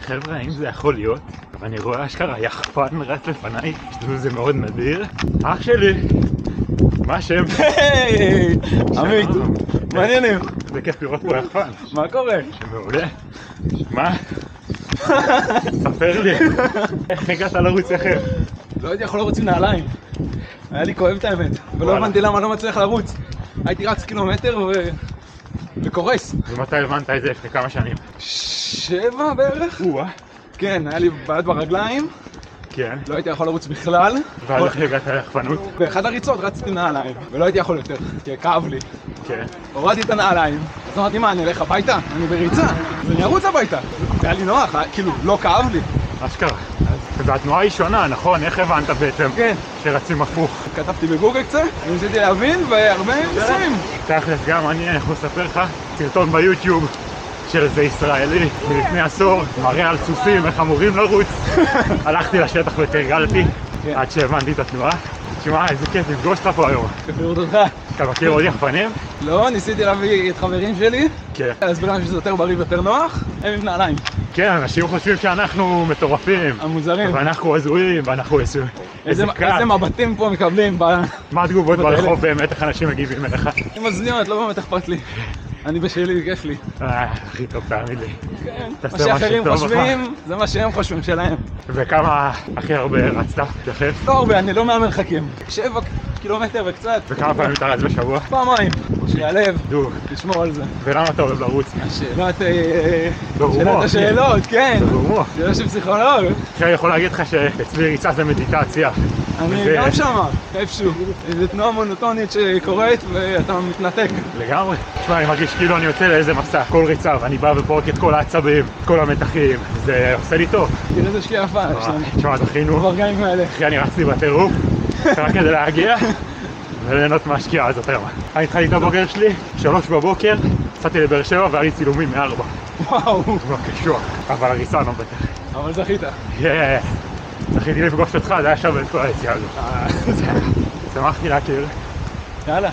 חבר'ה, האם זה יכול להיות? ואני רואה אשכרה יחפן רץ לפניי, שתדעו זה מאוד נדיר. אח שלי, מה השם? היי, עמית, שלום. מעניינים, זה כיף לראות פה יחפן. מה קורה? מעולה. מה? ספר לי, איך הגעת לרוץ יחף? לא הייתי יכול לרוץ עם נעליים. היה לי כואב את האמת, ולא. הבנתי למה לא מצליח לרוץ. הייתי רץ קילומטר ו... וקורס. ומתי הבנת את זה לפני כמה שנים? שבע בערך? או-אה. כן, היה לי בעיות ברגליים, כן. לא הייתי יכול לרוץ בכלל. ואז איך הגעת ליחפנות? באחד הריצות רצתי נעליים, ולא הייתי יכול יותר, כי כאב לי. כן. הורדתי את הנעליים, אז אמרתי מה, אני אלך הביתה? אני בריצה, אז אני ארוץ הביתה. היה לי נוח, כאילו, לא כאב לי. אשכרה. והתנועה היא שונה, נכון? איך הבנת בעצם כן, שרצים הפוך? כתבתי בגוגל קצת, ניסיתי להבין, והרבה ניסויים. תכלס גם אני, אנחנו נספר לך סרטון ביוטיוב של איזה ישראלי מלפני עשור, מראה על סוסים, איך אמורים לרוץ. הלכתי לשטח ותרגלתי כן. עד שהבנתי את התנועה. תשמע, איזה כיף לפגוש אותך פה היום. כיף לראות אותך. אתה מכיר עוד יחפנים? לא, ניסיתי להביא את חברים שלי, כן. להסביר להם שזה יותר בריא ויותר נוח, הם עם נעליים, כן, אנשים חושבים שאנחנו מטורפים. המוזרים. ואנחנו הזויים, ואנחנו איזה... איזה מבטים פה מקבלים, ב- מה התגובות. ברחוב באמת, איך אנשים מגיבים אליך? עם אוזניות, לא באמת אכפת לי. אני בשלי, כיף לי. אה, הכי טוב, תאמין לי. כן, מה שאחרים. חושבים, זה מה שהם חושבים שלהם. וכמה הכי הרבה רצת? לא הרבה, אני לא מהמרחקים. שבע קילומטר וקצת, וכמה פעמים אתה רץ בשבוע? פעמיים. שיעלב. תשמור על זה. ולמה אתה אוהב לרוץ? שאלת. השאלות, כן. שאלה של פסיכולוג. אני יכול להגיד לך שאצלי ריצה זה מדיטציה. אני גם שמה, איפשהו. זו תנועה מונוטונית שקורית ואתה מתנתק. לגמרי. תשמע, אני מרגיש כאילו אני יוצא לאיזה מסע, כל ריצה, ואני בא ופורק את כל העצבים, את כל המתחים, זה עושה לי טוב. תראה איזה שקיעה יפה. תשמע, זכינו, ברגעים האלה. אחי, אני רצתי בטירוף, רק כדי להגיע וליהנות מהשקיעה הזאת היום. אני התחלתי את הבוקר שלי, שלוש בבוקר, יצאתי לבאר שבע והיה לי צילומים מארבע. וואו, כבר קשוח, אבל הריסה לא בטח. אבל זכית. יאה, זכיתי לפגוש אותך, זה היה שווה את כל היציאה הזאת. שמחתי להכיר. יאללה,